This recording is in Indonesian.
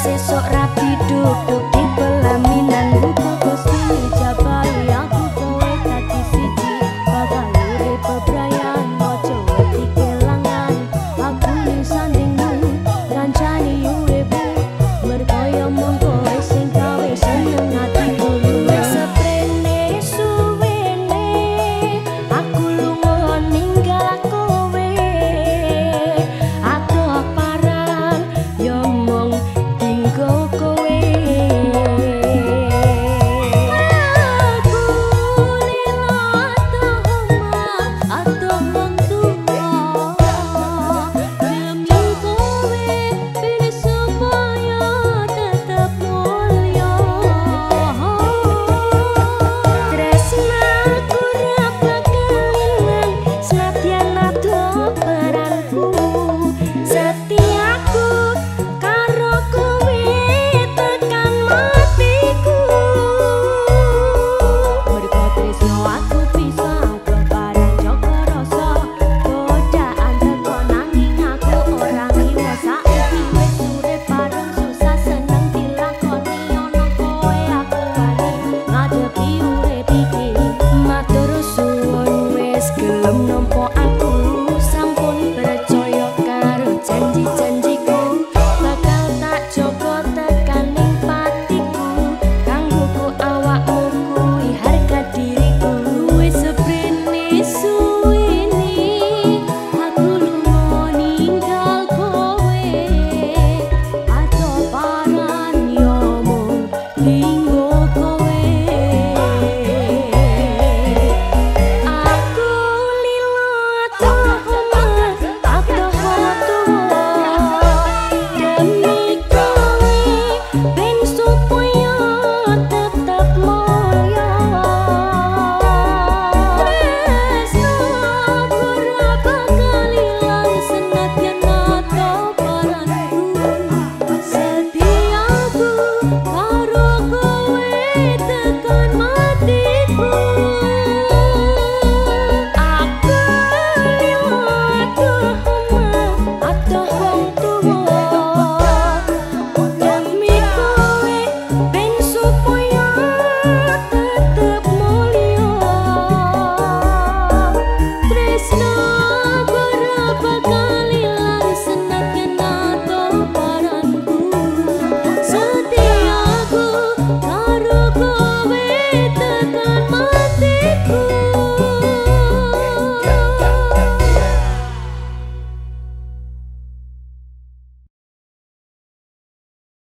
sesok rapi duduk di